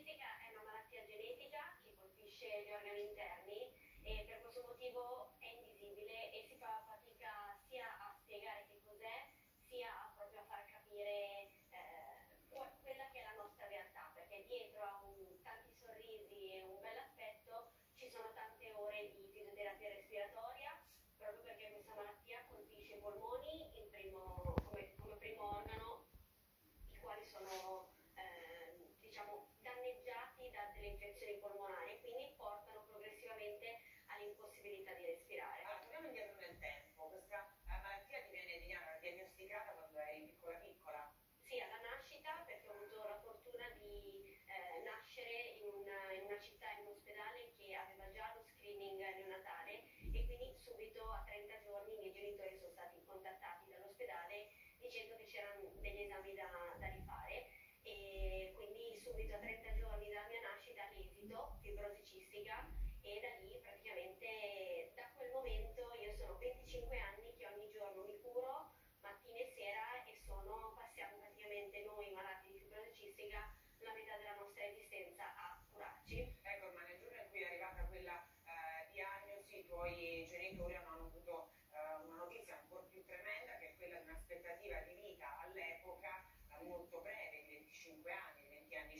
parasitica è una malattia genetica che colpisce gli organi interni e per questo motivo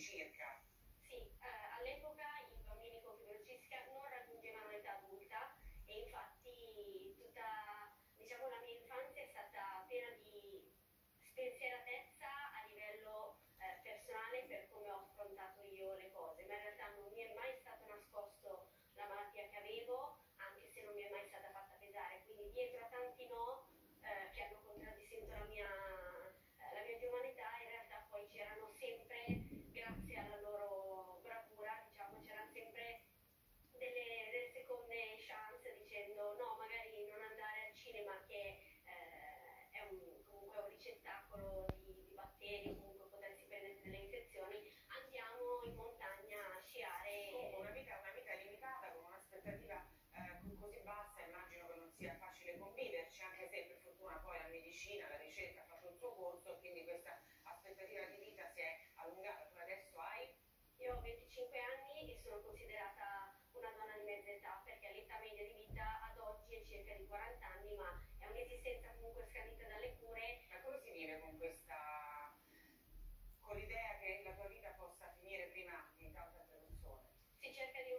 circa medicina, la ricerca ha fatto il suo corso, quindi questa aspettativa di vita si è allungata. Tu adesso hai? Io ho 25 anni e sono considerata una donna di mezza età perché l'età media di vita ad oggi è circa di 40 anni, ma è un'esistenza comunque scadita dalle cure. Ma come si vive con questa con l'idea che la tua vita possa finire prima di tante persone? Si cerca di